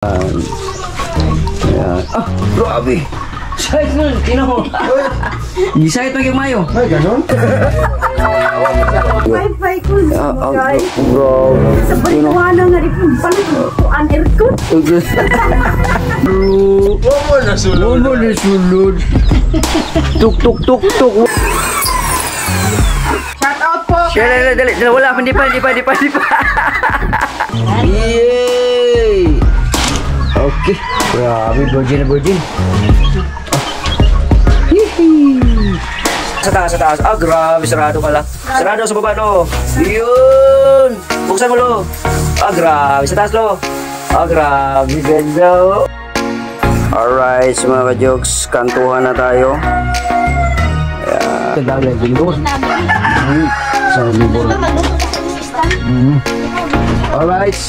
Ayan. Ah, grabe. Sait mo, tina mo. Gisait mo yung mayo. Ay, ganon? Wi-Fi ko guys. grabe. Sa balikuana nga rin kung pala ang aircon. Oo, nasulod. Ano ni sulod? Tuk tuk tuk tuk. Shout out po. Dali, dali, dali, wala, hindi pa, hindi pa, hindi pa, hindi pa. Yay! Okay. Grabe, virgin na virgin. Hihi. Sa taas, sa taas. Ah, grabe, sarado pala. Sarado sa baba, no? Yun! Buksan mo, lo. Ah, grabe, sa taas, lo. Ah, grabe, ganda, oh. Alright, so mga ka-jokes, kantuhan na tayo. Ayan. Kadaglag, linggo. Sa linggo. Alright.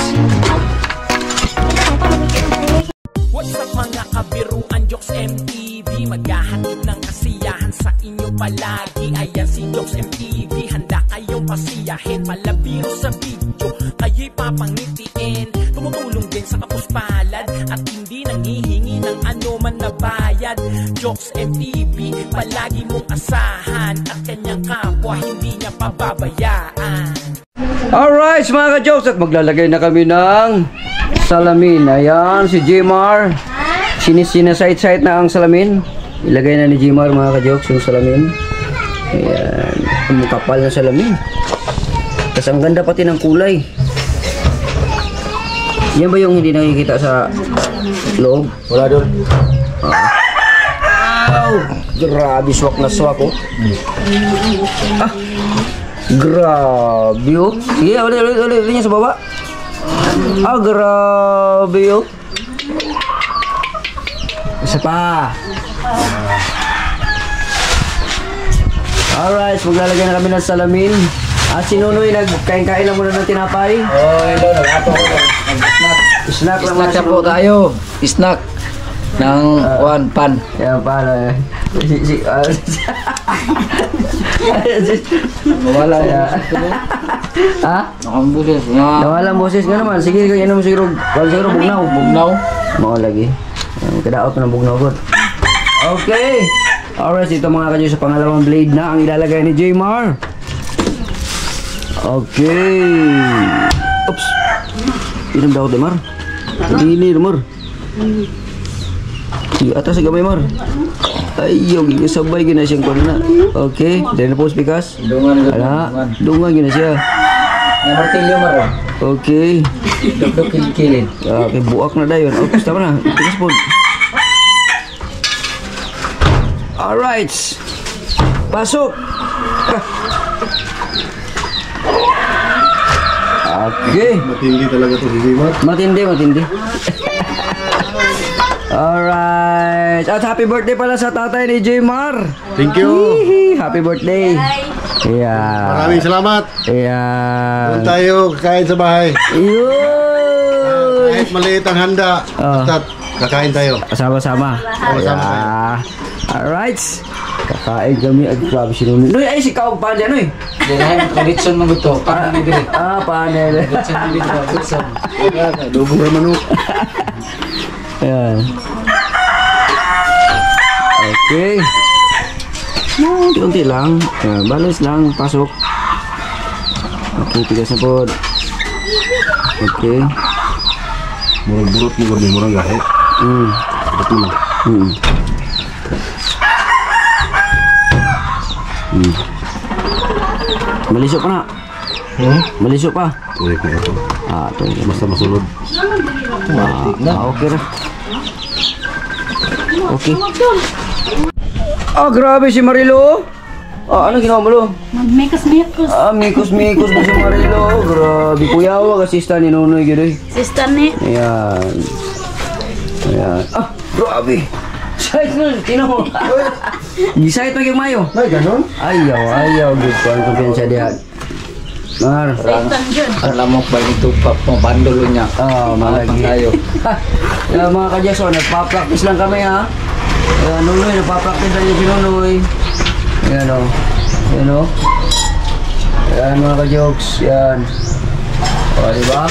What's up mga kabiruan, Jokes MTV Maghahatid ng kasiyahan sa inyo palagi. Ayan si Jokes MTV, handa kayong pasiyahin. Malabiro sa video, kayo'y papangitiin. Tumutulong din sa kapuspalad At hindi nanghihingi ng ano man na bayad. Jokes MTV, palagi mong asahan. At kanyang kapwa, hindi niya pababayaan Alright, mga ka-jokes, at maglalagay na kami ng salamin. Ayan, si Jmar. Sinis-sinasite-site na ang salamin. Ilagay na ni Jmar, mga ka-jokes, yung salamin. Ayan, ang kapal na salamin. Tapos ang ganda pati ng kulay. Yan ba yung hindi nakikita sa loob? Wala doon. Wow! Grabe, swak na swak, oh. Ah! Grabe, oh. Sige, ulit, ulit, ulit, ulit niya sa baba. Ah, grabe, oh. Isa pa. Alright, so maglalagay na kami ng salamin. At si Nunoy, nagkain-kain na muna ng tinapay. Oh, hello, nag-ato ko. Snack. Snack lang Snack si po tayo. Snack. Ng one pan. Yan, paano eh. Si, si, ah, Wala Kaya, ha? Nakambulis. Nga. Nawala Moses nga naman. Sige, naman siguro. Wala siguro bugnaw. Bugnaw. Mao lagi. Um, Kadaot na bugnaw ko. Okay. Alright, ito mga kanyo sa pangalawang blade na ang ilalagay ni Jmar. Okay. Oops. Inom daw, Mar. Hindi, Mar. Sige, atas sa gamay, Mar. Ayaw, gigasabay gina siyang kwan na. Okay, dahil na post pikas. Dungan. Ala, dungan gina siya. Nga martilyo maro. Okay. Dugdug kilin. Ah, kay buak na dayon. Oh, basta na. Tigas po. Alright. Pasok. Okay. Matindi talaga to si Jimar. Matindi, matindi. Alright. At happy birthday pala sa tatay ni Jmar. Thank you. Hihi, Happy birthday. Yeah. Maraming salamat. Yeah. Doon tayo kakain sa bahay. Yun. Kahit maliit ang handa, Ah. basta kakain tayo. Sama-sama. Sama-sama tayo. Yeah. Alright. Kakain kami at grabe si Nunoy. Nuy, ay si Kao pa dyan, Nuy. Dinahin, kuritson mo gusto. Parang dili. Ah, panel. Kuritson mo dito. Kuritson. Adobo na manok. Ayan. Okay. No, unti lang. Ayan, balance lang. Pasok. Okay, tigas na po. Okay. Murang burot mo gabi, murang gahe. Mm. Ito na. Mm. Mm. Maliso pa na. Hmm? Maliso pa. Na ito. Ah, ito. Basta masulod. Ah, ah, okay na. Okay. Ah, grabe si Marilo. Ah, ano ginawa mo, lo? Magmekas-mekas. Ah, mikos-mikos na si Marilo. Grabe. Kuya, wag asista ni Nonoy, gano'y. Sister ni. Ayan. Ayan. Ah, grabe. Sait mo, tino mo. Gisait mo yung mayo. Ay, ganon? Ayaw, ayaw. Good ko ang kumpiyansa diha. Mar. Lamok ba ni Tupac mo? Bandolo niya. Ah, Malapang malagi. tayo. Ah, mga kajaso, nagpa-practice lang kami ha. Ayan, Nunoy, nagpa-practice lang yung si Nunoy. Ayan o. Ayan o. Ayan mga ka-jokes. Ayan. O, diba?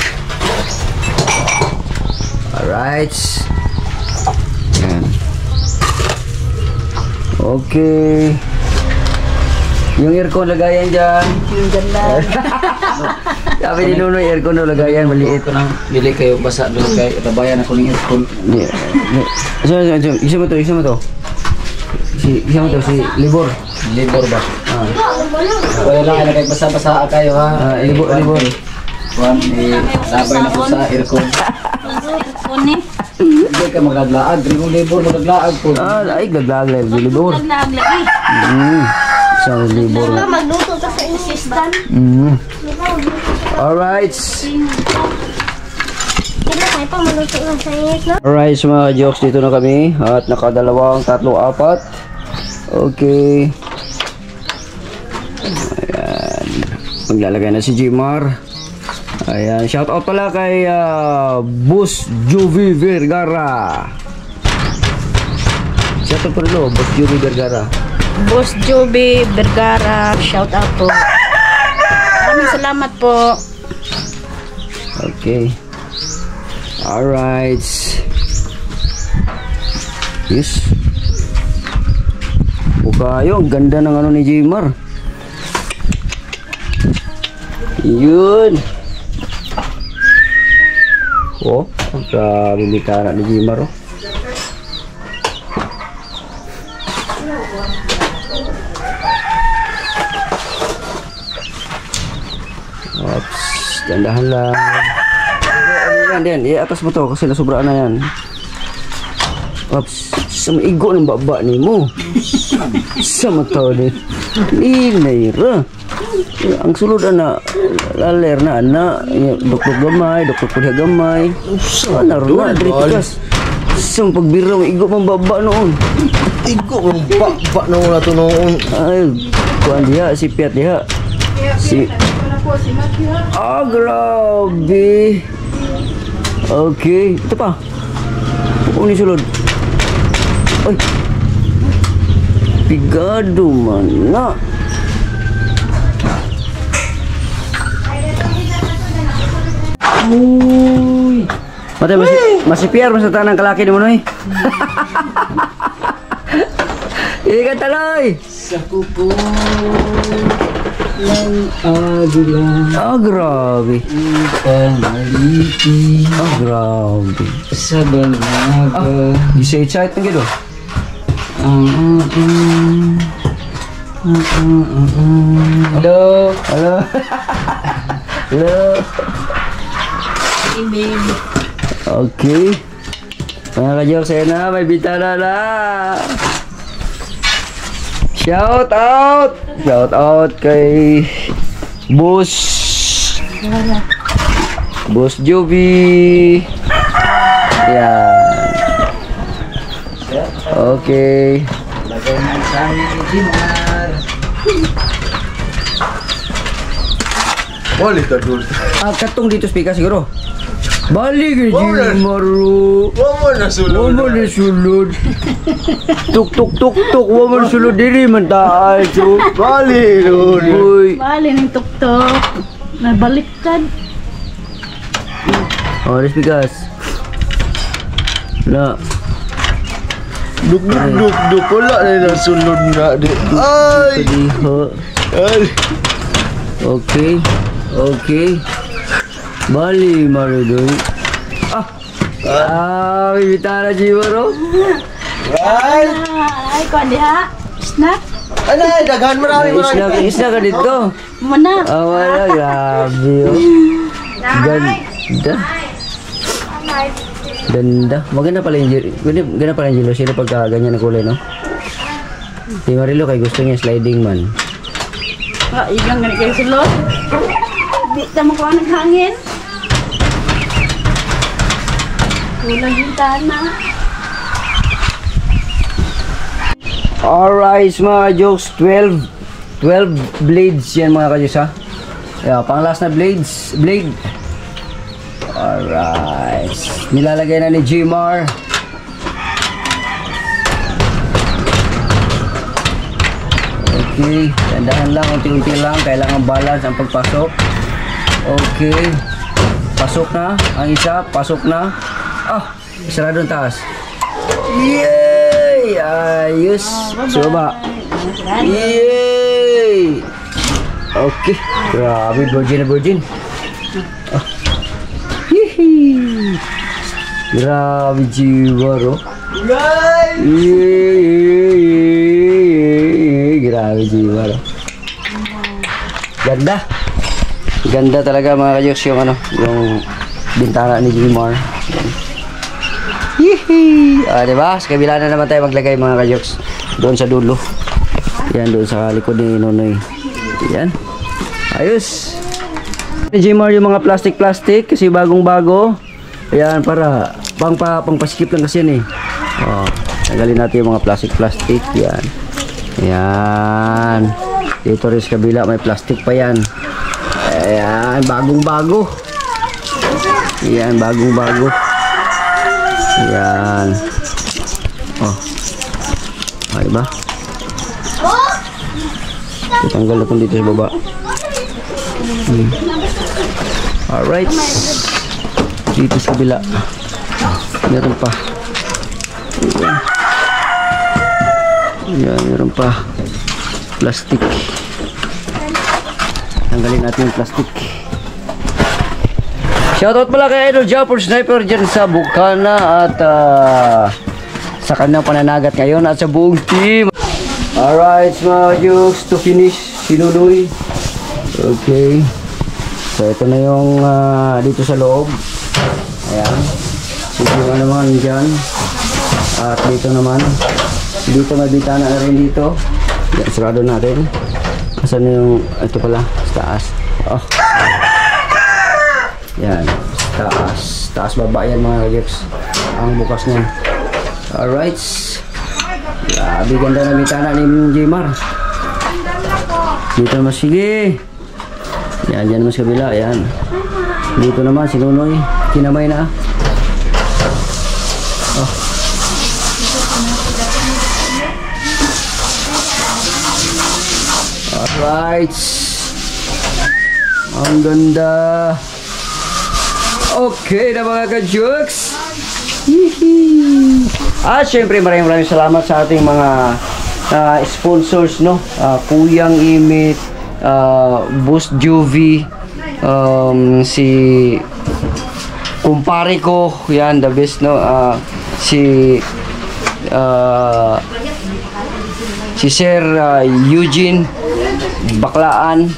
Alright. Yan. Okay. Yung aircon lagayan dyan. Yung ganda. Sabi ni Nuno, aircon na lagayan, maliit. Ito nang bili kayo basa doon kay itabayan ako ng aircon. Isa, isa, isa, isa mo to, isa mo to. Si, isa mo to, si Libor. Libor ba? Ah, Wala lang kayo basa-basa kayo ha. ah Libor, Libor. Juan, eh, labay na po sa aircon. Kuni. Hindi ka magaglaag. Limong libor magaglaag po. Ah, ay, gaglag lang, Libor. Naglaag lagi. Mm, isang Libor. Magluto ka sa assistant. Mm. Alright. Lang? Alright, so mga jokes, dito na kami. At nakadalawang, tatlo, apat. Okay. Ayan. Maglalagay na si Jimar. Ayan. Shout out pala kay uh, Bus Juvie Vergara. Shout out pala no, Bus Juvie Vergara. Boss Joby Vergara, shout out po. Maraming salamat po. Okay. Alright. Yes. Bukayo, ganda ng ano ni Jimar. Yun. Oh, grabe mitara ni Jimar oh. Ops, dandahan lang. Yan, yan. I-atas mo to kasi nasobraan na yan. Ops, sa maigo ng baba ni mo. sa mata ni. Inayra. Eh, Ang sulod na laler na ana. Doktor gamay doktor pudha gamay. Ana ro na drikas sa pagbira mo igo mang baba noon. Igo kung ba ba na wala to noon. ay kuan diha si Piat diha. Si ah grabe. Okay ito pa. Uni sulod. Ay. Pigado man na Uy. Mate mas masipiar mas tanang kalaki ni mo noy. Ikan taloy. Sa kupo ng agila Ah, grabe. Panaliti Ah, grabe. sa balaga Gisay excited ng gido. Hello Hello. Hello. Okay. Mga kajok sa'yo na, may bitana na. Shout out! Shout out kay Boss Boss Joby. Yan. Okay. Lagay na sa amin ni Jimar Wali ka dul. Ah, katong dito speaker siguro. Balik ni Wala. Maru. Wala na sulod. Wala na sulod. tuk tuk tuk tuk. Wala na sulod diri man taal so. Wali dul. Uy. Bali ng tuktok. Nabaliktad. Oh, this bigas. Na. Duk duk duk duk wala na na sulod na di. Ay. Kadiho. Ay. Okay. Okay. Bali Maru doy. Ah. Ah, bibitara jiwaro. Ay. Ay, ko diha. Snack. Ano daghan marami marami. Isla isla ka dito. Muna. Ah, wala. Grabe, oh. Ganda. Ganda. Maganda pala yung Ganda, ganda pala yung. Sino pagka ganyan na kulay, no? Si Marilo kay gusto niya sliding man. Ah, ilang ganit kayo sulod. Di ta makuha ng hangin. Kulang yung tana. Alright, mga jokes. 12. 12 blades yan mga kajus, ha? Yeah, pang last na blades. Blade. Alright. Nilalagay na ni Jmar. Okay. Dandahan lang, unti-unti lang. Kailangan balance ang pagpasok. Okay. Pasok na. Ang isa, pasok na. Ah, sarado ang taas. Yay! Ayos. Sa baba. Yay! Okay. Grabe, virgin na virgin. Ah. Hihi. Grabe, jiwa, ro. Yay! Grabe, jiwa, ro. Ganda. Ganda talaga mga kajoks yung ano, yung bintana ni Jimar. Hihi! Ah, di ba? Sa kabila na naman tayo maglagay mga kajoks. Doon sa dulo. Yan, doon sa likod ni Nonoy. Yan. Ayos. Jimar yung mga plastic-plastic kasi bagong-bago. Ayan, para pang pa, pang paskip lang kasi yan eh. Oh, tanggalin natin yung mga plastic-plastic. Yan. Yan. Dito rin sa kabila may plastic pa yan. Ayan, bagong-bago. Ayan, bagong-bago. Ayan. Oh. Ay ba? Tatanggal na kung dito sa baba. Hmm. Alright. Dito sa kabila. Meron pa. Ayan. Meron pa. Plastic. Tanggalin natin yung plastic. Shoutout pala kay Idol Japper Sniper dyan sa Bukana at ah, sa kanyang pananagat ngayon at sa buong team. Alright, mga jokes to finish. Sinuloy. Okay. So, ito na yung ah, dito sa loob. Ayan. Sige nga naman dyan. At dito naman. Dito may bitana na rin dito. Sarado natin. Asan yung, ito pala, sa taas. Oh. Yan, taas. Taas baba yan mga kagips. Ang bukas niyan. Alright. Grabe ganda na bitana ni Jmar. Dito naman, sige. Yan, dyan naman sa kabila. Yan. Dito naman, si Nunoy. Kinamay na. Oh. Alright. Ang ganda. Okay na mga ka-jokes. At syempre maraming maraming salamat sa ating mga ah, sponsors no. Ah, Kuyang Imit, uh, Boost Juvie, um, si kumpare ko, yan the best no. Ah, si ah, si Sir ah, Eugene Baklaan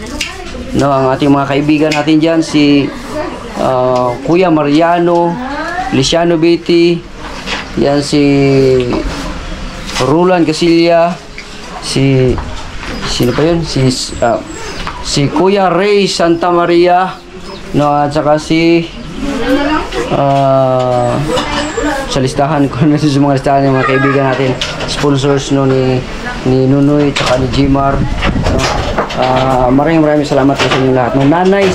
no ang ating mga kaibigan natin diyan si ah, Kuya Mariano Lisiano Betty yan si Rulan Casilya si sino pa yun? Si ah, si Kuya Ray Santa Maria no at saka si ah sa listahan ko na sa mga listahan ng mga kaibigan natin sponsors no ni ni Nunoy at ni Jimar? Ah, maraming maraming salamat sa inyo lahat no. Nanay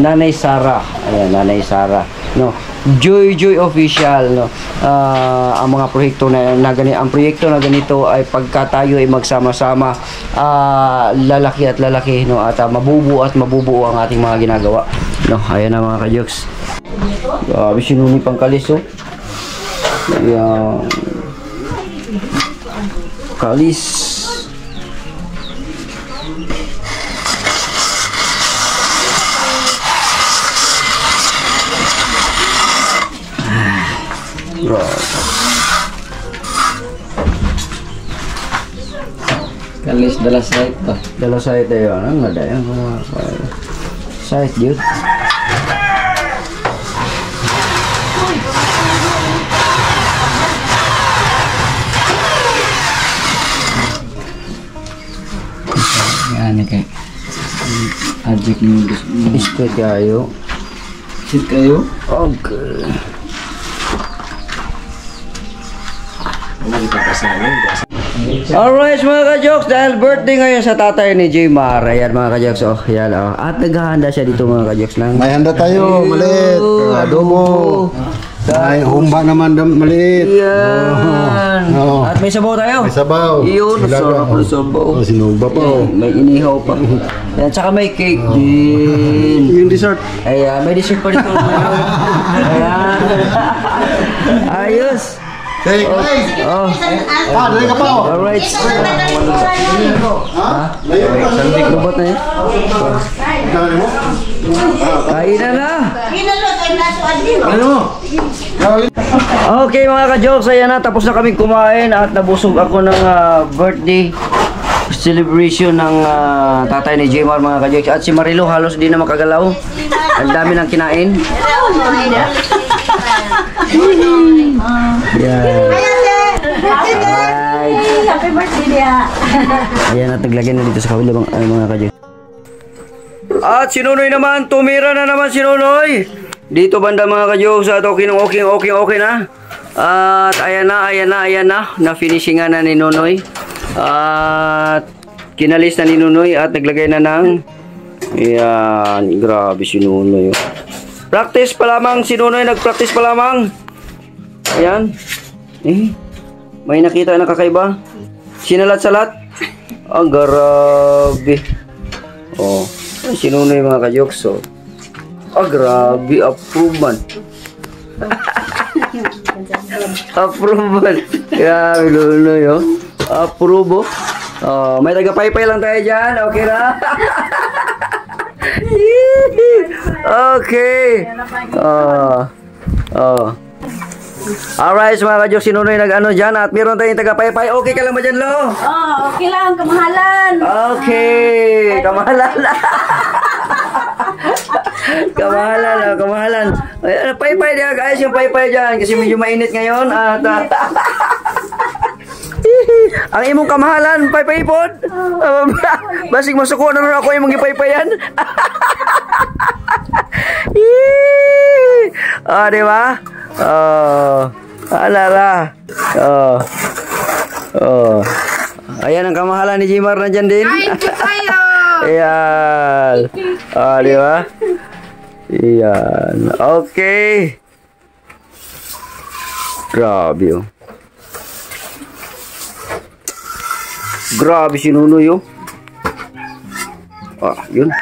Nanay Sara ayan Nanay Sara no Joy Joy Official no Ah, ang mga proyekto na, na gani, ang proyekto na ganito ay pagka tayo ay magsama-sama ah, lalaki at lalaki no at ah, mabubuo at mabubuo ang ating mga ginagawa no ayan na mga kajoks Grabe sinuni pang kalis oh. Ayan. Kalis. Grabe. Kalis dala site to. Dala site tayo. Ano nga dahil? Site yun. Yan ni kay. Adjek ni gusto mo. Isko tayo. Sit kayo. Okay. Alright mga ka-jokes, dahil birthday ngayon sa tatay ni Jmar. Ayan mga ka-jokes, oh, yan oh. At naghahanda siya dito mga ka-jokes ng May handa tayo, maliit. Adobo. Ay, humba naman maliit. Yan. Oo. At may sabaw tayo. May sabaw. Yun, sarap oh. ng sabaw. Oh, sinuba pa oh. May inihaw pa. Yan, tsaka may cake din. Yung dessert. Ayan, may dessert pa dito. Ayan. Ayos. Hey, hey. Oh, Ah, dali ka pa oh. alright. Ka. Sandik robot na mo. Kainan na. Ano? Okay mga ka-jokes, ayan na, tapos na kami kumain at nabusog ako ng ah, birthday celebration ng ah, tatay ni Jmar mga ka-jokes. At si Marilo halos di na makagalaw. Ang dami nang kinain. Yan. Alright. Happy birthday dia. Ayan at naglagay na dito sa kabila mga, ay, mga ka-jokes. At si Nunoy naman, tumira na naman si Nunoy. Dito banda mga ka-jokes at okay nung okay, okay, okay na. At ayan na, ayan na, ayan na. Na-finishingan na ni Nunoy. At kinalis na ni Nunoy at naglagay na ng Ayan, grabe si Nunoy. Practice pa lamang si Nunoy, nag-practice pa lamang. Ayan. Eh, may nakita na kakaiba. Sinalat-salat. Ang grabe. Oh, ay, si Nunoy mga kajoks. So, ah, grabe, approve man. approve man. Grabe, Nunoy, oh. Approve, oh. Oh, may taga-paypay lang tayo dyan. Okay na? okay. Oh. Oh. Alright, mga kajoks, si Nunoy nag-ano dyan at meron tayong taga-paypay. Okay ka lang ba dyan, Lo? Oh, okay lang, kamahalan. Okay, kamahalan na. kamahalan na, kamahalan. Ayan, paypay diyan, guys, yung paypay diyan kasi medyo mainit ngayon at ah, ang imong kamahalan, paypay pod. Uh, basig masuko na rin ako imong gipaypayan. Ah, di ba? Oh, alala. Oh. Oh. Ayan ang kamahalan ni Jimar na dyan din. Ayan. Ah, di ba? Ayan. Okay. Grabe oh. Grabe si Nunoy oh. Ah, yun.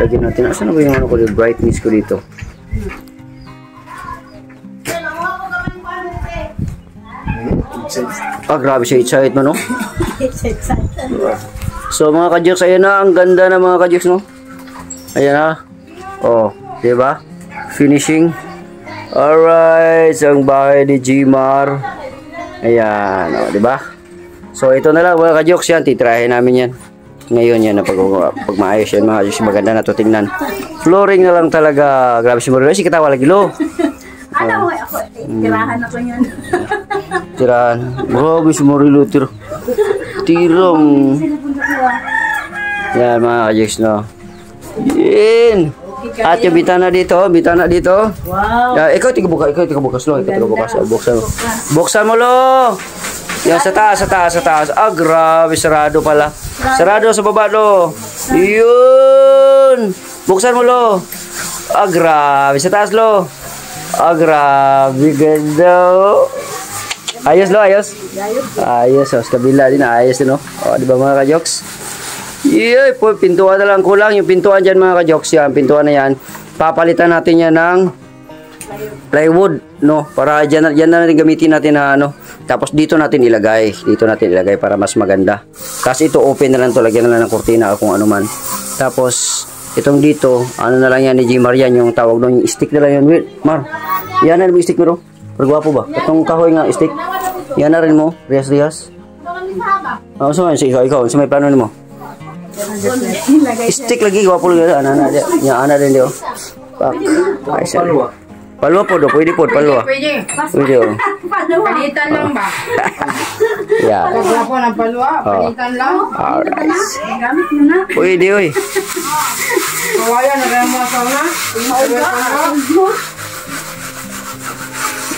Lagyan natin. Asan na ba yung ano ko, yung brightness ko dito? Ah, grabe siya excited mo, no? So, mga kajoks, ayan na. Ang ganda na mga kajoks, no? Ayan na. Oh, di ba? Finishing. Alright, so ang bahay ni Gmar. Ayan, oh, di ba? So, ito na lang mga kajoks yan. Titrahin namin yan. Ngayon yan, na pag, pag maayos yan mga kajoks, maganda na to tingnan. Flooring na lang talaga. Grabe si Marilo. Si katawa lagi, lo. Ano mo ako, tirahan ako yun. Tirahan. Grabe si Marilo. Tira. Tirang. Yan mga kajoks, no? Yan. At yung bitana dito, bitana dito. Wow. Ya, ikaw tiga buka, ikaw tiga bukas lo, ikaw tiga bukas. Ah, Buksan mo. Buksan mo lo. Yan sa taas, sa taas, sa taas. Ah, grabe, sarado pala. Sarado sa baba lo. Yun. Buksan mo lo. Ah, grabe, sa taas lo. Ah, grabe, ganda. oh. Ayos lo, ayos. Ayos, oh, sa kabila din, ayos din, oh. Oh, di ba mga kajoks? Yay, po, pintuan na lang kulang. Yung pintuan dyan mga ka-jokes yan, pintuan na yan. Papalitan natin yan ng plywood, no? Para dyan, na- dyan na rin gamitin natin na ano. Tapos dito natin ilagay. Dito natin ilagay para mas maganda. Tapos ito open na lang to, lagyan na lang ng kurtina o kung ano man. Tapos itong dito, ano na lang yan ni G. Marian, yung tawag doon, yung stick na lang yan. Wait, Mar, yan na rin mo yung stick mo, Pagwapo ba? Itong kahoy nga, stick. Yan na rin mo, Rias Rias. Ah, so, ikaw, ikaw, sa may plano mo. Stick lagi gwapo lagi ana ana din dia. Pak. Ay siya. Palwa po do, pwede po, palwa. Pwede. Pwede oh. Palitan lang ba? Yeah. Wala po ng palwa. Palitan lang. Alright. Gamit mo na. Pwede oy. Kawaya na rin mo sa una.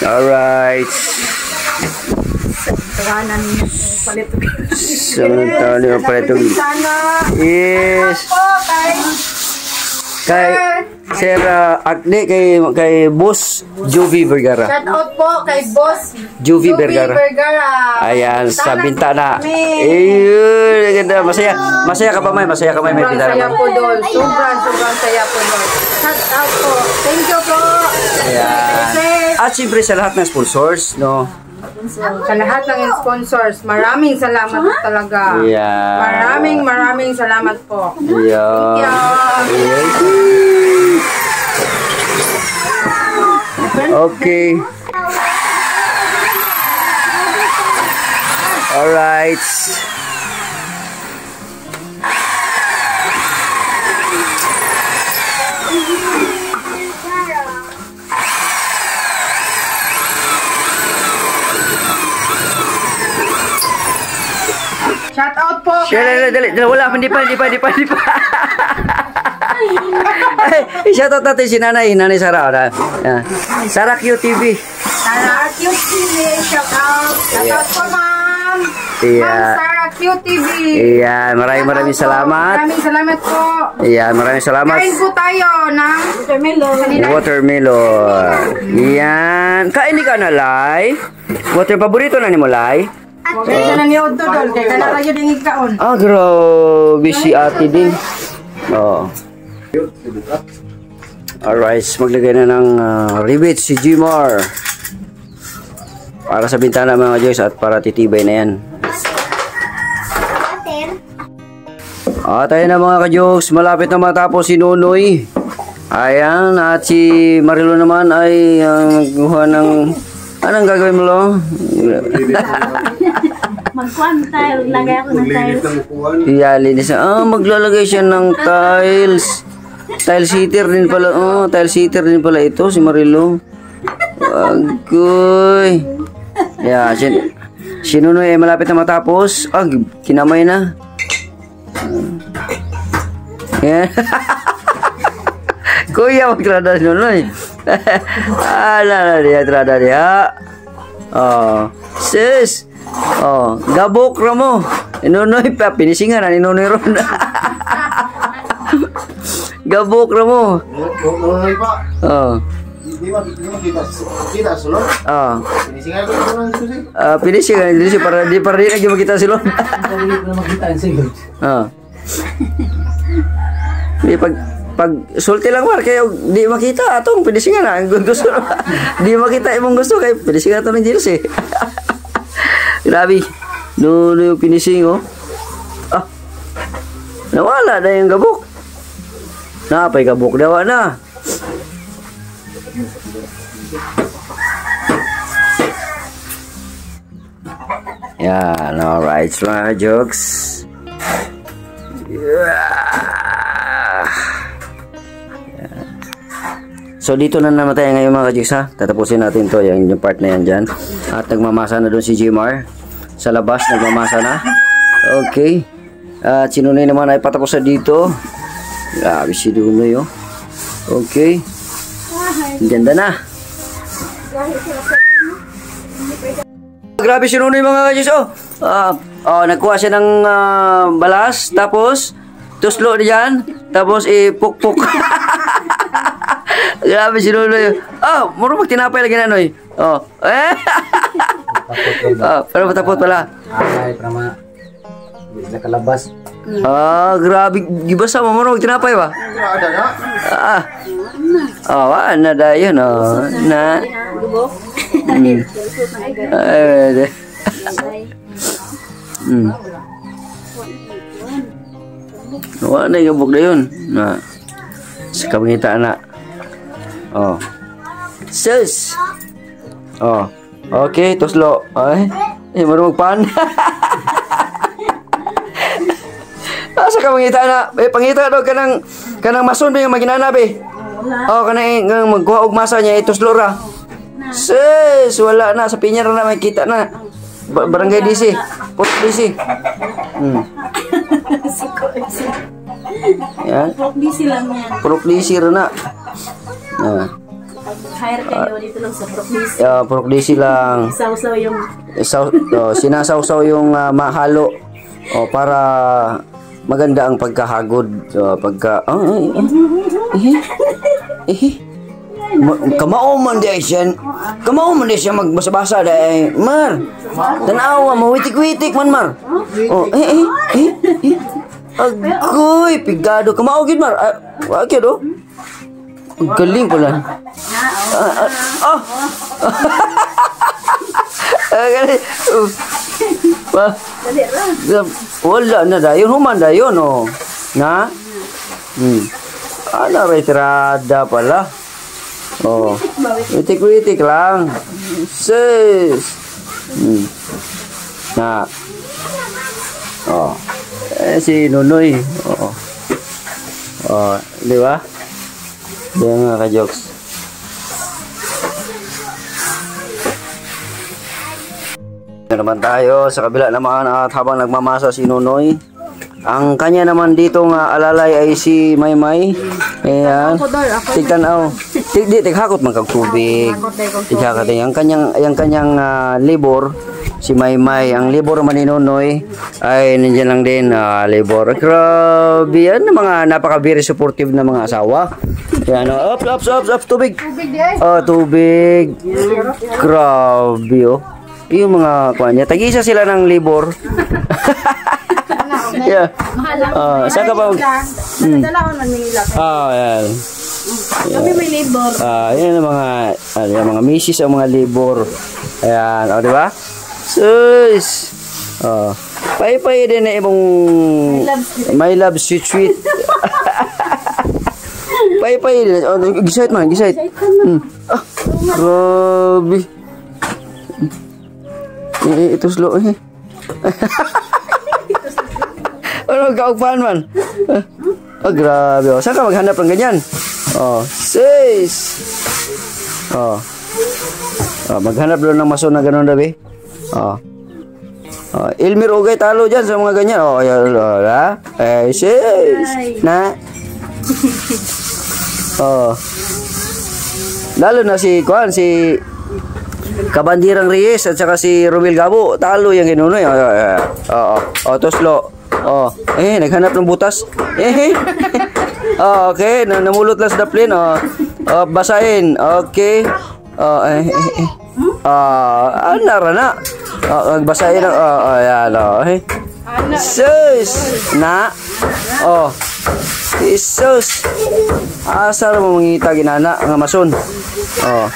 Alright. Tirahanan mo palit. Samantala niyo pa ito. Sana. Yes. Kay. Sir uh, Agne kay kay Boss Jovi Vergara. Shout out po kay Boss Juvie Vergara. Vergara. Ayan, sa bintana. Ayun, ganda. Masaya. Masaya ka pa, May. Masaya ka, May. May bintana. saya May. po doon. Sobrang, sobrang saya po doon. Shout out po. Thank you po. Ayan. At siyempre sa lahat ng sponsors, no? Sa lahat ng sponsors, maraming salamat po talaga. Yeah. Maraming, maraming salamat po. Yeah. Yeah. Okay. Alright. Shout po Dali, dali, dali, dali. Wala, hindi pa, hindi pa, hindi pa, hindi pa. Ay, shoutout natin si Nanay, Nanay Sara. ah. Yan. Sara QTV. Sarah QTV. Shout out. Shout out po, ma'am. Yeah. Ma'am Sarah QTV. Ayan, maraming maraming Shout out salamat. Maraming salamat po. Ayan, maraming salamat. Kain po tayo ng watermelon. Watermelon. Yan. Kain di ka na, Lai. Water paborito na ni mo, Lai. Kaya na ni Odo doon. Kaya na lang yun yung ikaon. Ah, grabe si ate din. Oh. Alright, maglagay na ng ah, rivet si Gmar. Para sa bintana mga Diyos at para titibay na yan. Ah, tayo na mga ka-jokes. Malapit na matapos si Nonoy. Ayan, at si Marilo naman ay uh, nagkuha ng... Anong gagawin mo, Lo? Magkuhan tayo, lagay ako ng tiles. Iyali siya. Ah, maglalagay siya ng tiles. Tile sitter din pala. Oh, tile sitter din pala ito si Marilo. Agoy. Yeah, sin sinunoy ay malapit na matapos. Ah, kinamay na. Yeah. Kuya, magtrada si Nunoy. Ala na dia, trada dia. Oh, sis. Oh, gabok ra mo. Inunoy pa, pinisingan na ni Nunoy ron. gabok ra mo. Nunoy pa. Oh, Di ba, di ba kita, kita sulod? oh. Sinisingan ko ito ng susi. Ah, pinisingan dili siya para di para di lagi makita sila. Hindi ko na makita ang silod. Ah. Di pag pag sulti lang mar kayo di makita atong pinisingan na Ang gusto di makita imong gusto kay pinisingan to ng jeans eh. Grabe. No, no yung pinising oh. Ah. Nawala na yung gabok. Napay gabok dawa na. Yan, alright mga jokes. Yeah. So dito na naman tayo ngayon mga kajokes ha. Tatapusin natin to yung, yung part na yan dyan. At nagmamasa na doon si Jmar. Sa labas nagmamasa na. Okay. At si Nunoy naman ay patapos na dito. Grabe si Nunoy oh. Okay. Ganda na. Grabe si Nunoy mga kajus. Oh. Ah, oh, nagkuha siya ng ah, balas. Tapos, tuslo diyan. Tapos, ipukpuk. Grabe si Nunoy. Oh, muro magtinapay lagi na, Noy. Oh. Eh. oh, pero matapot pala. Ay, para ma... Hindi sila kalabas. Ah, grabe. Gibasa mo, muro magtinapay ba? Ah. Oh, wala na dayon, oh. Na. Hmm. Ay, Hmm. Wala na yung bugda yun. Na. Sa kamangita na. Oh. Sus! Oh. Okay, tuslo. Ay. Eh, marunong pan. Ah, sa kamangita na. Eh, pangita daw ka ng, ka ng mason ba yung maginana, be? Oh, kanang kanang magkuha og masa niya ituslo ra. Sus, wala na sa pinyar na may kita na. Ba- barangay DC. Port DC. Hmm. Yan. Busy lang yan. Purok DC na. Ah. Hire kayo dito lang sa Brooklyn. Yeah, purok DC lang. Saw-saw yung Isaw, oh, sinasawsaw yung ah, mahalo oh, para maganda ang pagkahagod oh, pagka oh, ay, ay. Ihi. Ihi. Ma- Kamao man di siya. Kamao man di siya magbasa-basa da Mar. Tanawa mo witik-witik man Mar. Oh, eh eh eh. eh. Agoy, pigado kamao gid Mar. Ah, wa kaya do. Ang galing pala. Ah, ah, ah. Ah, galing. Uh, Wah. Wala na dayon, human dayon oh. Na? Hmm. Ana retirada pala. Oh. Witik-witik lang. Sis. Hmm. Na. Oh. Eh si Nunoy. Oo. Oh. di ba? Yan mga ka-jokes. Ito naman tayo sa kabila naman at habang nagmamasa si Nunoy. Ang kanya naman dito nga alalay ay si Maymay. Ayan. Tigtanaw. Tig di tighakot man kag tubig. Tighakot din ang kanyang ang kanyang ah, libor si Maymay. Ang libor man ni Nunoy ay nandiyan lang din ah, libor. Grabe yan mga napaka very supportive na mga asawa. Ayan, oh, up, up, up, up, tubig. Oh, tubig. Grabe, oh. Yung mga kuha niya. Tag-isa sila ng libor. yeah. Ah, saan ka ba? Hmm. Ah, yan. Kami may labor. Ah, yan ang mga ano, yung mga misis ang mga libor. Ayan, oh, di ba? Sus. Oh. Pay-pay din na ibang My love sweet sweet. Pay-pay din. Oh, gisait man, gisait. Hmm. Ah, grabe. Eh, ito slow eh. ano kaugpan man? Oh, grabe. Oh. Saan ka maghanap ng ganyan? Oh, sis. Oh. oh maghanap doon ng maso na ganun dabi. Oh. Oh, Ilmir Ugay talo dyan sa mga ganyan. Oh, ayan, oh, ha? Eh, sis. Na. Oh. Lalo na si Kuan, si Kabandirang Reyes at saka si Romel Gabo. Talo yung ginunoy. Oo. Oo. Oh, toslo. Oh, eh naghanap ng butas. Eh. oh, okay, na namulot lang sa daplin. Oh. oh basahin. Okay. Oh, eh, eh, eh. Ah, ana ra na. Oh, basahin ang oh, oh, yan, oh. Eh. Sus! Na? Oh. Jesus. Asa mo mangita ginana nga mason. Oh.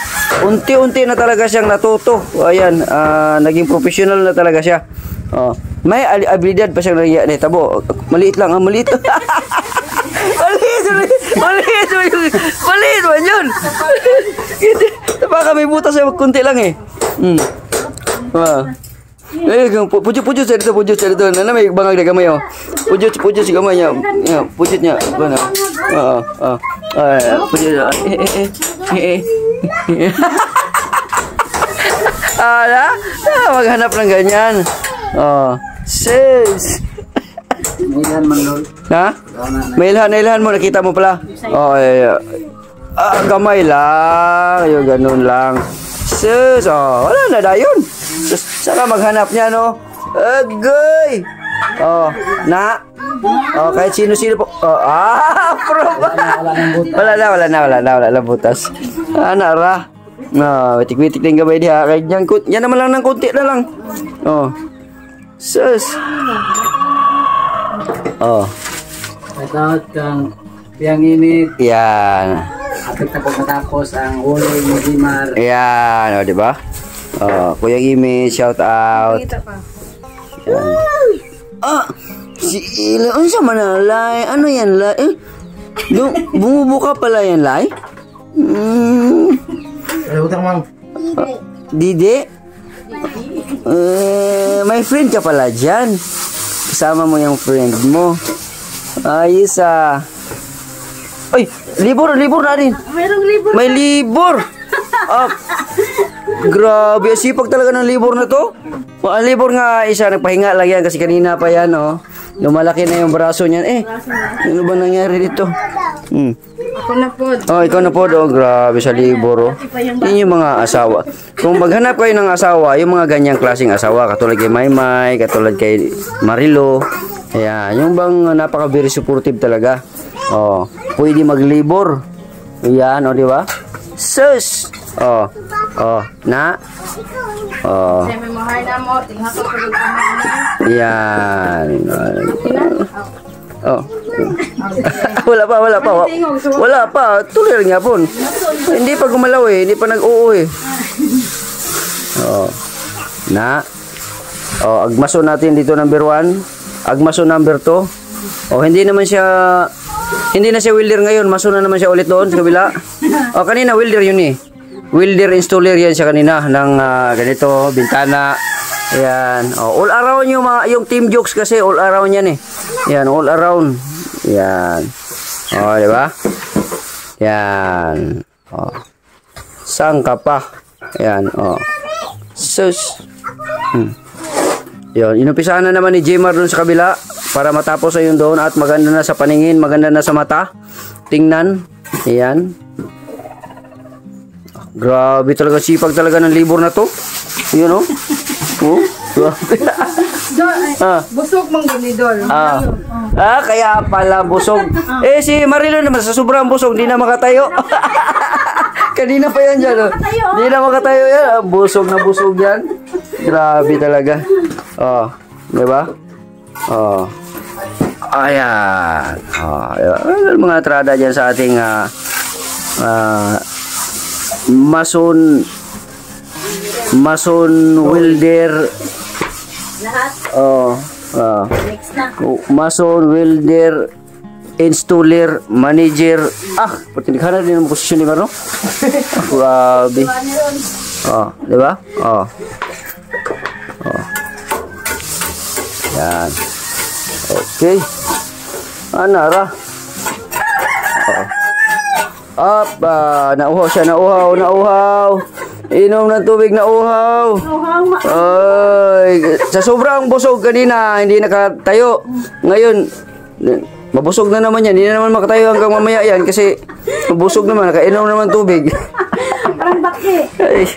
Unti-unti na talaga siyang natuto. Ayan, ah, naging professional na talaga siya. Oh. May abilidad pa siyang nagya ni tabo. Maliit lang, ah, maliit. maliit, maliit, maliit, maliit, maliit man yun. Baka may butas sa kunti lang eh. Hmm. Ah. Eh, kung pu- pujut-pujut sa dito, pujut sa dito. Nana may bangag na gamay oh. Pujut si gamay niya. Ya, pujut niya. Bana. Ah, ah. Ah, pujut. ah. Eh, eh, eh. Eh, eh. Ala, ah, maghanap ng ganyan. Oh, sis. Ilan man lol. Ha? May ilhan, ilhan mo, nakita mo pala. Oh, eh, eh. Ah, gamay lang. Yung ganun lang. Sus, oh, wala na dayon. Sus, saka maghanap niya, no? Agay! Oh, na? Oh, kahit sino-sino po. Oh, ah, pro Wala na, wala na, wala na, wala na butas. Ah, nara. No, witik-witik din gabay diha. Kaya yan, yan naman lang ng kunti na lang. Oh. Sus. Oh. Shoutout kang Piang Init. Yan. Apit na po matapos ang huli ni Dimar. Ayan, o, di ba? Oh, Kuya Gimi, shout out. Yan. Ah, si Ila, ano sa manalay? Ano yan, Lai? Eh, bumubuka pala yan, Lai? Ay, utang mang. Didi? Eh, may friend ka pala dyan. Kasama mo yung friend mo. Ayos ah. Ay, libor, libor na rin. Mayroong labor. May libor! Ah, grabe, ang sipag talaga ng libor na to. Ang libor nga isa, nagpahinga lang yan kasi kanina pa yan, oh. Lumalaki na yung braso niyan. Eh, ano ba nangyari dito? Hmm. Ako na po. Oh, ikaw na po, oh. Grabe sa libor, oh. Yun yung mga asawa. Kung maghanap kayo ng asawa, yung mga ganyang klaseng asawa, katulad kay Maymay, katulad kay Marilo, Ayan, yung bang napaka very supportive talaga. Oh, pwede maglibor. Yan, o, di ba? Sus! Oh, oh, na? Oh, yan. Oh. wala pa, wala pa. wa- Wala pa. Tuloy nga po. Hindi pa gumalaw eh. Hindi pa nag-oo eh. Oh. Na. Oh, agmaso natin dito number 1. Agmaso number 2. Oh, hindi naman siya hindi na siya welder ngayon. Maso na naman siya ulit doon sa kabila. Oh, kanina welder yun eh. Welder installer yan siya kanina ng ah, ganito, bintana. Ayan. Oh, all around yung mga yung team jokes kasi all around yan eh. Yan, all around. Yan. Oh, di ba? Yan. Oh. Saan ka pa? Yan, oh. Sus. Hmm. Yun, inumpisahan na naman ni Jmar dun sa kabila para matapos ayun doon at maganda na sa paningin, maganda na sa mata. Tingnan. Ayan. Grabe talaga, sipag talaga ng libur na to. Yun oh. Oh, grabe. ah, Busog mong ganidol. ah. ah, kaya pala busog. Eh, si Marilo naman, sa sobrang busog, di na makatayo. Kanina pa yan dyan. Oh. Di na makatayo yan. Ah, Busog na busog yan. Grabe talaga. Oh, di ba? Oh. Ayan. Oh, ayan. mga trada dyan sa ating ah, ah, mason mason welder Lahat, oh ah. na. Oh, mason, welder, installer, manager. Ah, pati naghanap din ang posisyon ni Marno. Ah, Grabe. Oh, di ba? Oh. Oh. Yan. Okay. Ano ra? Oh. Up, ah, nauhaw siya, nauhaw, nauhaw. Inom ng tubig na uhaw. Ay, sa sobrang busog kanina, hindi nakatayo. Ngayon, mabusog na naman yan. Hindi na naman makatayo hanggang mamaya yan kasi mabusog naman, nakainom naman tubig. Parang baki. Ay,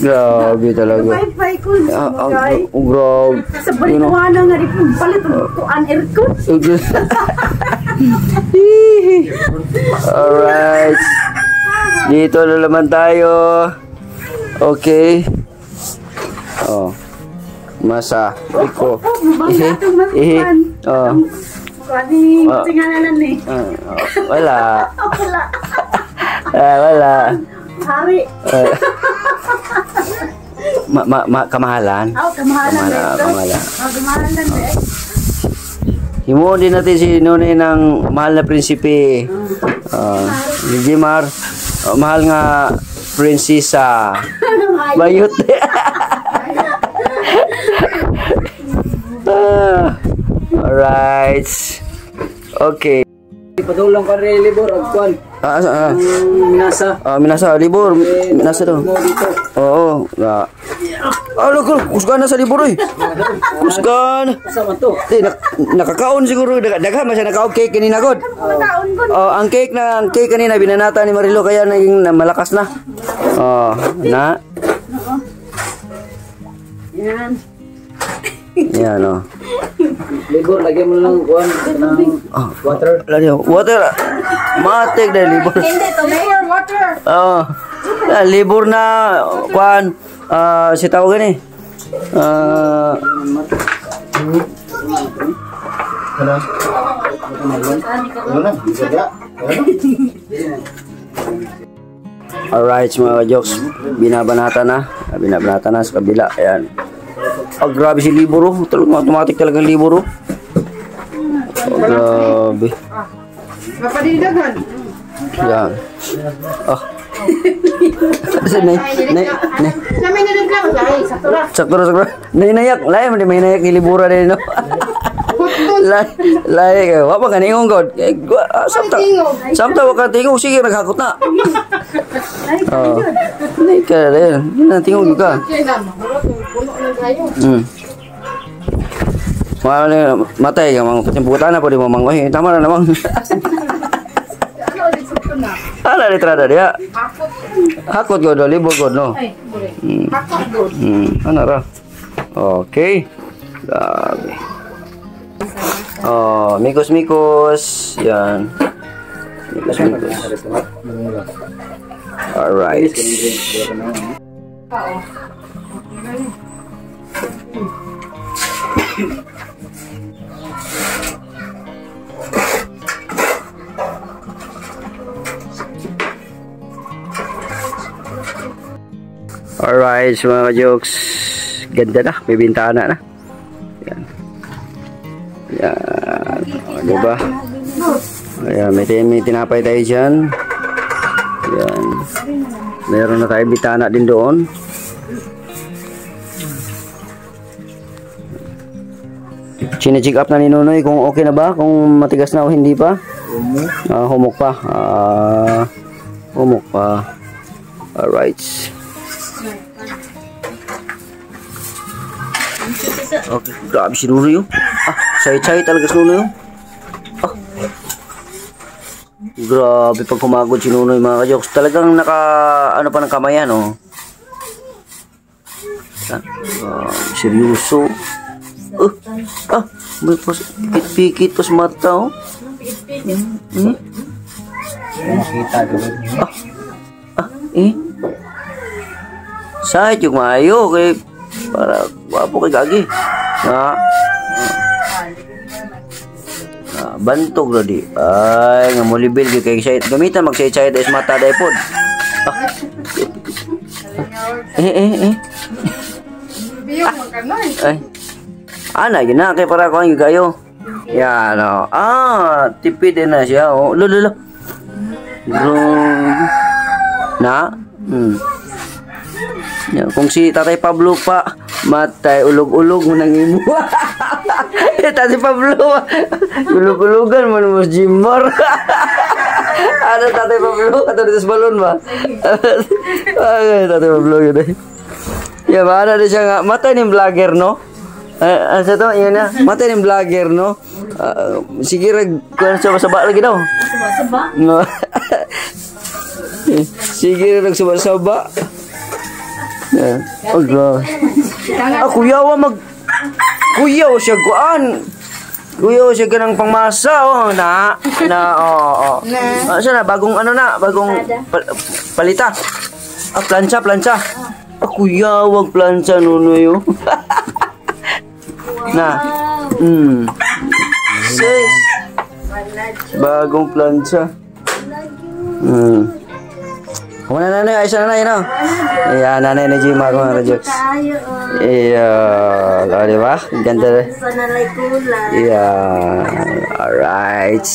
grabe talaga. Bye-bye ko. Ah, ah, oh, grabe. Sa balikuhan nga rin palit ang tuan aircon. Alright. Dito na naman tayo. Okay. Oh. Masa. Iko. Ihi. Ihi. Oh. Kani, Ah. tingalan ni. Ah, oh. Wala. Wala. Wala. Hari. Ah. ma, ma, ma, kamahalan. Aw, kamahalan ito. kamala. Oh, kamahalan na eh. Himuon din natin si Nonay ng mahal na prinsipe. Uh, si Jimar, uh, mahal nga prinsesa. Bayot. ah, alright. Okay. Padulong ka rin libor og Ah, asa- ah, Minasa ah, minasa, libur. Minasa daw. Oo. Ah. Ano ko, kusgan na sa libur oy. Kusgan. Asa man to? Eh, nak nakakaon siguro. Dag daghan man siya nakaon cake kanina god. Oh, ang cake na ang cake kanina binanata ni Marilo kaya naging na, malakas na. Oh, na. Yan. Yan oh. Libor lagyan mo lang kwan ng Oh, water. Lagi water. Matik na libur. Hindi, to mayor water. Oh. Ah, libur na kwan ah si tawagan eh. Ah, Alright mga jokes, binabanata na, binabanata na sa kabila, ayan. Oh, grabe si libro, talagang automatic talagang libro. Oh, grabe. Mapadidaghan. Yan. Oh. Kasi nay, nay, nay, Sa may nireklamo sa ay, sa tura. sakto na sakto. Nay nayak, di may nayak ni libura din no. Lay, wa pa kaningong god. Samta, samta wa ka tingog sige naghakot na. Oh. Nay ka rin. Na tingog ka. Hmm. Mga matay ka mga patimputan na po di mo mangoy. Tama na namang. Ano ulit sa ito na? Ala litrada dia. Hakot. God, libur god no. Hakot doon. Hmm, ano ra? Okay. Grabe. Oh, mikos mikos. Yan. Mikos mikos. Alright. Alright, so mga jokes. Ganda na, may bintana na. Yan. O, diba? Ayan, may, may tinapay tayo dyan. Yan. Meron na tayong bintana din doon. Chine-check up na ni Nunoy kung okay na ba, kung matigas na o hindi pa. Ah, humok pa. Ah, humok pa. Alright. Okay, grabe si Nunoy oh. Ah, say-say talaga si Nunoy oh. Ah. Grabe pag kumagod si Nunoy mga kajokes. Talagang naka, ano pa ng kamay yan oh. Ah, ah, seryoso. Oh, ah, may pas, pikit-pikit pas mata oh. Hmm? Doon yun. Ah, eh. Sahit yung kay para wapo kay gagi. Ah, bantog na di. Ay, nga mulibil gyud kay sayit. Gamitan mag sayit sayit is mata dai pod. Ah. Eh eh eh. Ah. Ay. Ana yun na kay para ko ang gayo. Yan oh. Ah, tipid na siya. Oh, lo lo lo. Na? Hmm. Kung si Tatay Pablo pa, matay, ulog-ulog mo nang imo. eh, Tatay Pablo, ulog-ulogan mo naman si Jimor. ano Tatay Pablo? Kato dito sa balon ba? Ay, Tatay Pablo yun eh. Yeah, ba, ano siya nga, matay ni vlogger, no? Eh, ano sa to? Yan na. Matay ni vlogger, no? Sige, rag, kung sa masaba lagi daw. Saba-saba. No. Sige na nagsaba-saba. Yeah. Oh, grabe. Ah, kuya wa mag... Kuya wa siya kuan. Kuya wa siya ganang pangmasa, oh, na. Na, oh, oh. Ah, siya na, bagong ano na, bagong pal- palita. Ah, plancha, plancha. Ah, kuya, wag plancha, nunoy, oh. na. Hmm. Sis. Bagong plancha. Hmm. Kumana nanay, ayos na nanay, no? Iya, nanay ni Jima, mga ka-jokes. Iya, oh, di ba? Ganda. Iya, alright.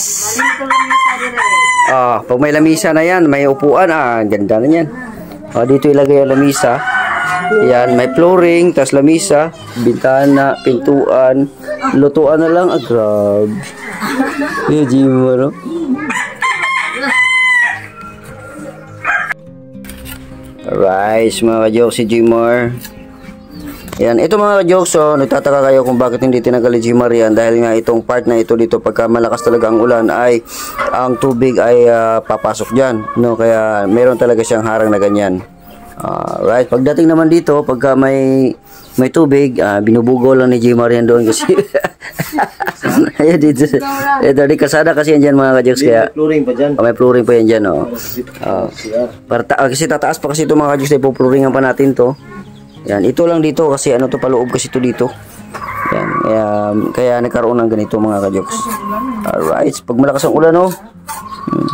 Oh, pag may lamisa na yan, may upuan, ah, ganda na yan. Oh, dito ilagay ang lamisa. Yan, may flooring, tas lamisa, bintana, pintuan, lutuan na lang, ah, grabe. Iya, Jima, no? Alright, mga ka-jokes si Jimar. Yan, ito mga ka-jokes, so, nagtataka kayo kung bakit hindi tinanggal ni Jimar dahil nga itong part na ito dito pagka malakas talaga ang ulan ay ang tubig ay ah, papasok dyan. No? Kaya meron talaga siyang harang na ganyan. Alright, pagdating naman dito, pagka may may tubig, ah, binubugo lang ni Jimar yan doon kasi Ayan dito. Ito, di kasada kasi yan dyan mga ka-jokes kaya Flooring pa dyan. Oh, may flooring pa yan dyan, oh. Oh. Para ta- ah, kasi tataas pa kasi ito mga na ipopluringan pa natin to. Yan, ito lang dito kasi ano to paloob kasi ito dito. Yan, kaya, kaya nagkaroon ng ganito mga kadyos. Alright, pag malakas ang ulan, oh. Hmm.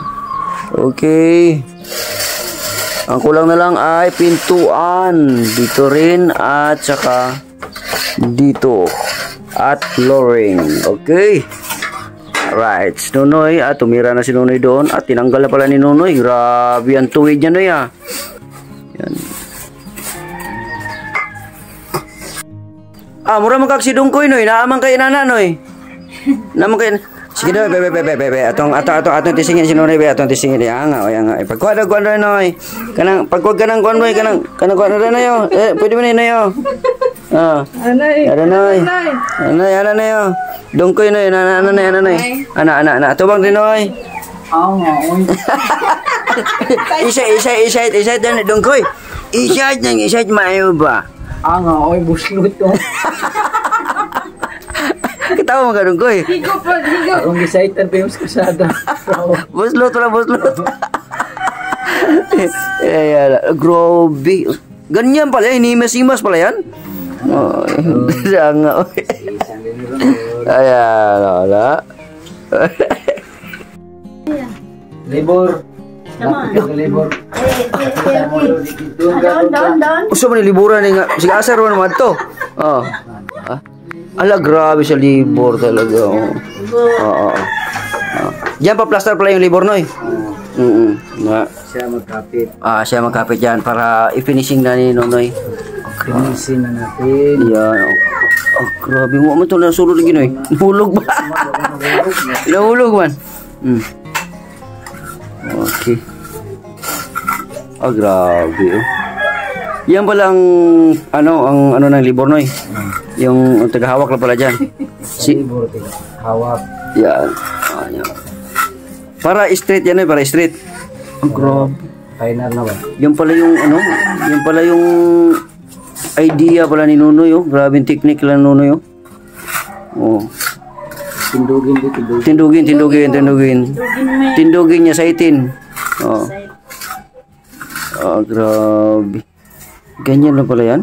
Okay. Ang kulang na lang ay pintuan. Dito rin at saka dito. At flooring. Okay. Alright, si Nunoy, at tumira na si Nunoy doon at tinanggal na pala ni Nunoy. Grabe ang tuwid niya, Noy, ah. Yan. Ah, mura magkak si Dungkoy, Noy. Naaman kay nana, Noy. Naaman kay... Sige daw, bebe, bebe, bebe. Atong, atong, atong, atong tisingin si Nunoy, be. Atong tisingin. Yan nga, yan nga. Eh, Pagkuha na, kuha na, Noy. Kanang, pagkuha ka ng Noy. Kanang, kanang kuha na rin na yun. Eh, pwede mo na yun, Noy, oh. Ah. Anay. Anay. Anay, anay, anay, oh. Dungkoy, Noy. Ana, ana, ana, ana, ana. Ana, ana. Tubang din, Noy. Oo nga, oy. isa, isa, isa, isa, dungkoy. Isa, nang isa, maayo ba? Ah nga, oy, buslot to. Mo ganun ko eh. Higo po, higo. Akong gisaitan pa yung kasada. Buslot wala buslot. Ayan, grabe. Ganyan pala, hinimas-himas pala yan. Oh, siya nga. Ayan, wala. Libor. Come on. Libor. Doon, doon, doon. Gusto mo ni liburan eh nga. Sige, asar mo naman to. Oh. Ah. Ala, grabe sa libor talaga. Oh. Oo. Oh, Diyan pa plaster pala yung libor, Noy. Mm nga. Siya magkapit. Ah, siya magkapit yan para i-finishing na ni Nonoy. Finisin na natin. Yan. Oh, oh grabe mo. Ano ito na sulod lagi, Noy? Nahulog ba? Nahulog man. Hmm. Okay. Oh, grabe. Oh. Yan pala ang ano ang ano ng libor noy. Yung ang tagahawak lang pala diyan. Si Libor. Hawak. yan. Ah, yan. Para straight yan eh, para straight. Ang grabe. Final na ba? Yan pala yung ano, yan pala yung idea pala ni Nunoy oh. Grabe yung technique lang Nunoy oh. Oh. Tindugin tindugin. Tindugin, tindugin, tindugin. Tindugin niya sa itin. Oh. Oh, grabe. Ganyan lang pala yan.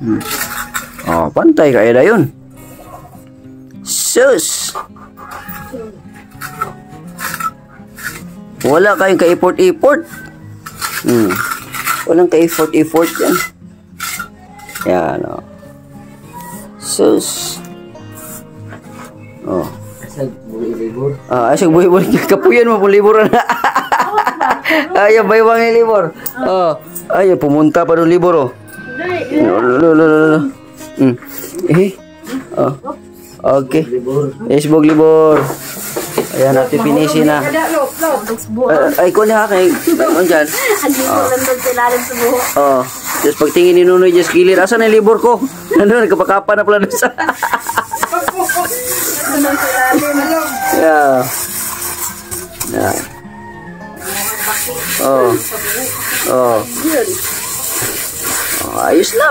Hmm. Oh, pantay kaya na yun. Sus! Wala kayong ka-effort-effort. Hmm. Walang ka-effort-effort yan. Yan, oh. Sus! Oh. Kasag buli libor. Ah, buhay mo kapuyan mo, liburan na. ay, bay bang libor. Oh, ay, pumunta pa doon lo, lo, lo. Hmm. Eh. Oh. Okay. Isbog libor. Ayan, natin pinisin na. Ah, ay, ko na kay. Ano dyan? Oh. Tapos pagtingin ni Nunoy Jess Kilir, asan ang libor ko? Ano, nagkapakapa na pala sa... yeah. Yeah. Oh. Oh. Oh, ayos na.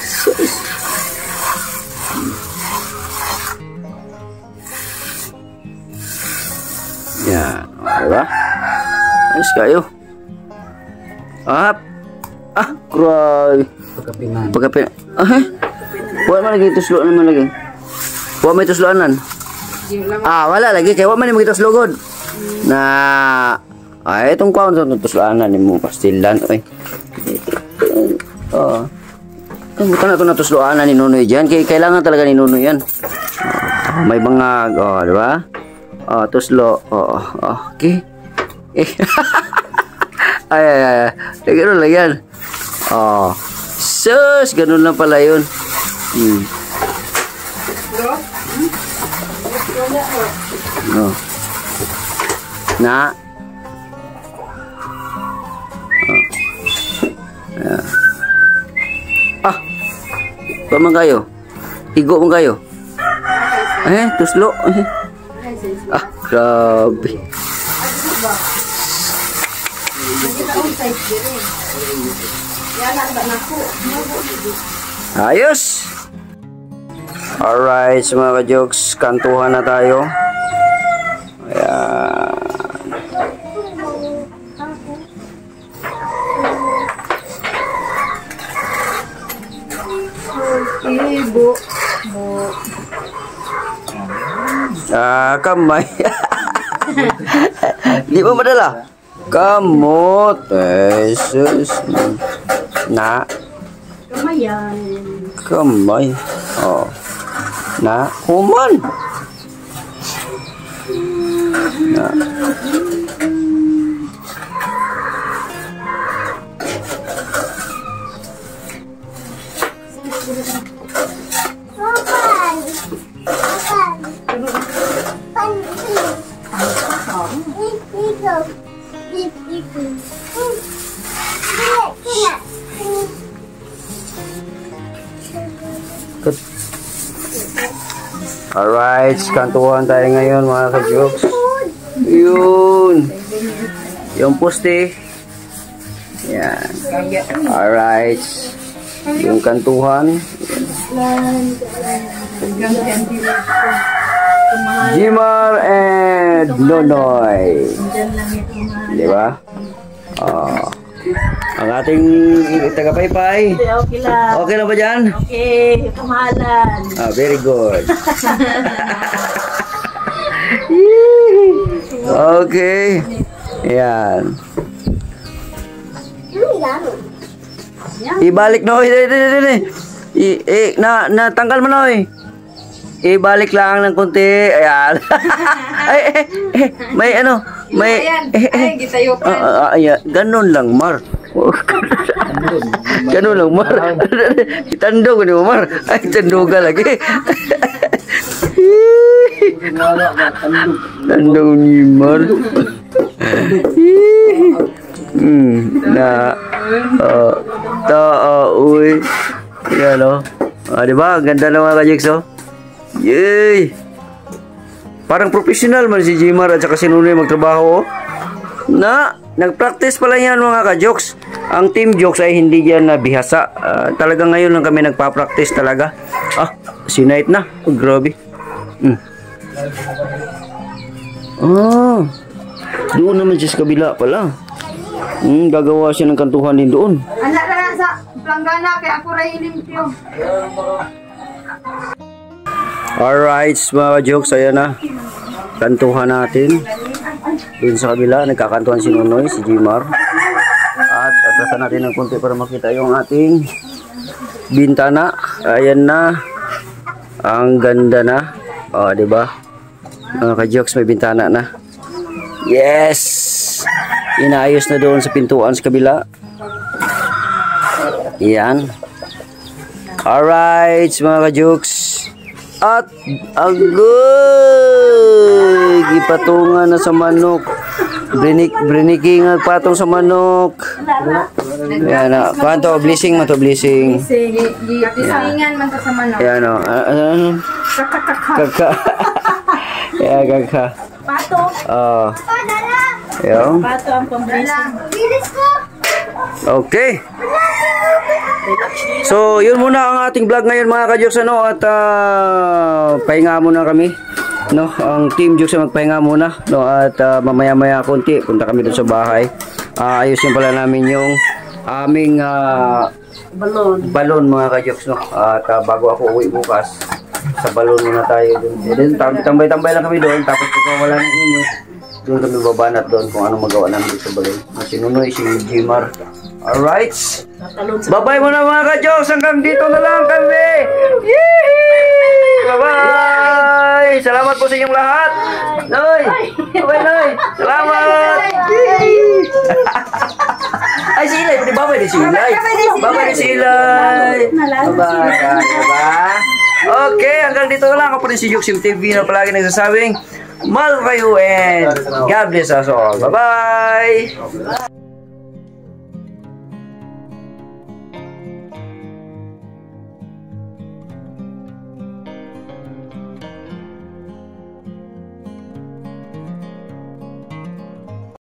Sus. Yan. Oh, diba? Ayos kayo. Ah. Ah, cry. Pagkapinan. Pagkapin. Ah, eh? Wala man lagi tuslo naman lagi. Wala may tusloanan. Ah, wala lagi kay wala man ni tuslogod. Na ay itong kwaon sa tusloanan ni mo pastilan oy. Oh. Kung buta na ito na tusloanan ni Nunoy dyan. Kaya kailangan talaga ni Nunoy yan. Oh, may bangag. Oh, di ba? Oh, tuslo. Oh, oh, okay. Eh. ay, ay, ay. Ganun lang yan. Oh. Sus, ganun lang pala yun. Hmm. Oh. Na. Yeah. Ah. Pa man kayo? Igo man kayo? Eh, tuslo. Eh. Ah, grabe. Ayos! Alright, so mga ka-jokes, kantuhan na tayo. Ayan. Ibo. Ah, kamay. Di ba madala? Kamot. Jesus. sus. Na, Kamayan. kamay. Oh. Na, human. Na. Alright, kantuhan tayo ngayon mga ka-jokes. Yun. Yung poste. Yan. Alright. Yung kantuhan. Jimar and Nonoy. Di ba? Ang ating tagapaypay. Okay lang. Okay na ba dyan? Okay, kamahalan. Ah, very good. okay. Yan. Ibalik dali, dali. I, eh, na, natanggal mo Noy. Ibalik lang ng konti. Ayan. ay, eh, eh, may ano, may... Eh, eh, gitayo Ah, ah, ayan. Ganun lang, Mar. Ganun lang, Mar. Itandog ni Mar. Ay, tandog ka lagi. Tandog ni Mar. Hmm, na, uh, ta, uh, uy. Yan, o. Ah, di ba? Ganda ng mga kajix, oh. Yay! Parang professional man si Jimar at saka si Nunoy magtrabaho. oh. Na, nag-practice pala yan mga ka-jokes. Ang team jokes ay hindi yan na bihasa. Ah, talaga ngayon lang kami nagpa-practice talaga. Ah, si Night na. Oh, grabe. Mm. Ah, doon naman siya sa kabila pala. Hmm, gagawa siya ng kantuhan din doon. Anak na sa planggana kay ako ray limpyo. Alright, mga jokes, ayan na. Kantuhan natin. Doon sa kabila, nagkakantuhan si Nonoy, si Jimar. At atasan natin ng konti para makita yung ating bintana. Ayan na. Ang ganda na. O, di ba? Mga ka-jokes, may bintana na. Yes! Inaayos na doon sa pintuan sa kabila. Yan. Alright, mga ka-jokes. At agoy! Gipatungan na sa manok. Brinik, briniki nga patong sa manok. Yan na. Kanto, blessing mo to, blessing. Sige, gisingan man sa manok. Yan o. Ah, ano? Kaka. Kaka. Pato. Oh. Yan. Pato ang pamblessing. Okay. So, yun muna ang ating vlog ngayon mga ka-jokes ano at ah, pahinga muna kami. No, ang team jokes magpahinga muna no at ah, mamaya-maya konti punta kami doon sa bahay. Ah, ayusin pala namin yung aming ah, Balon. balon mga ka-jokes no. At ah, bago ako uwi bukas sa balon muna tayo doon. Tambay-tambay lang kami doon tapos kung wala nang init doon kami babanat doon kung anong magawa namin sa balon. Ah, Si Nunoy, si Jimar. Alright. Bye-bye muna mga ka-jokes. Hanggang dito na lang kami. Bye-bye. Salamat po sa inyong lahat. Noy. Bye-bye, Noy. Salamat. Ay, si Ilay. Babay din si Ilay. Babay din si Ilay. Bye-bye. Okay, hanggang dito na lang. Ako po rin si Joksim TV na palagi nagsasabing, Mahal kayo and God bless us all. Bye-bye.